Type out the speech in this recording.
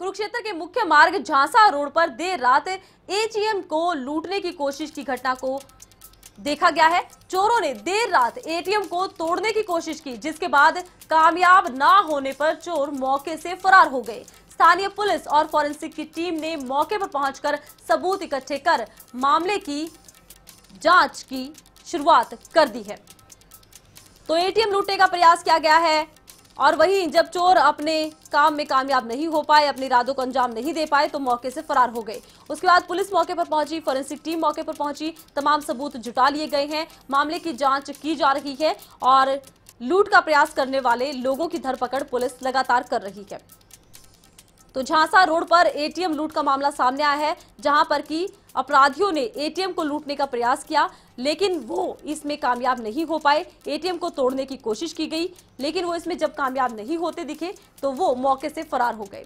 कुरुक्षेत्र के मुख्य मार्ग झांसा रोड पर देर रात एटीएम को लूटने की कोशिश की घटना को देखा गया है। चोरों ने देर रात एटीएम को तोड़ने की कोशिश की, जिसके बाद कामयाब ना होने पर चोर मौके से फरार हो गए। स्थानीय पुलिस और फॉरेंसिक की टीम ने मौके पर पहुंचकर सबूत इकट्ठे कर मामले की जाँच की शुरुआत कर दी है। तो एटीएम लूटने का प्रयास किया गया है। और वही जब चोर अपने काम में कामयाब नहीं हो पाए, अपने इरादों को अंजाम नहीं दे पाए तो मौके से फरार हो गए। उसके बाद पुलिस मौके पर पहुँची फोरेंसिक टीम मौके पर पहुँची, तमाम सबूत जुटा लिए गए हैं। मामले की जाँच की जा रही है और लूट का प्रयास करने वाले लोगों की धरपकड़ पुलिस लगातार कर रही है। तो झांसा रोड पर एटीएम लूट का मामला सामने आया है, जहाँ पर कि अपराधियों ने एटीएम को लूटने का प्रयास किया, लेकिन वो इसमें कामयाब नहीं हो पाए। एटीएम को तोड़ने की कोशिश की गई, लेकिन वो इसमें जब कामयाब नहीं होते दिखे तो वो मौके से फरार हो गए।